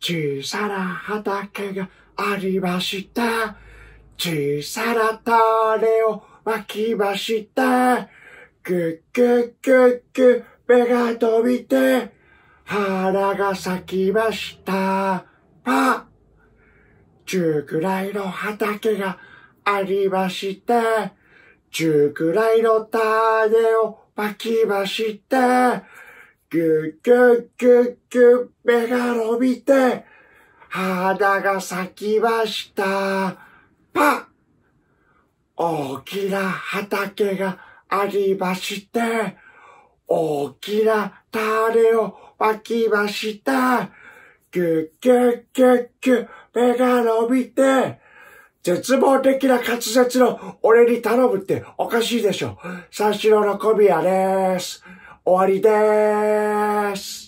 小さな畑がありました。小さな種をまきました。くっくっくっく目が伸びて、花が咲きました。パ中くらいの畑がありました。中くらいの種をまきましてた。ぐぐぐぐ目が伸びて、花が咲きました。パ大きな畑がありまして、大きな種をまきました。ぐぐぐぐ目が伸びて、絶望的な滑舌の俺に頼むっておかしいでしょ。三四郎の小宮です。終わりです。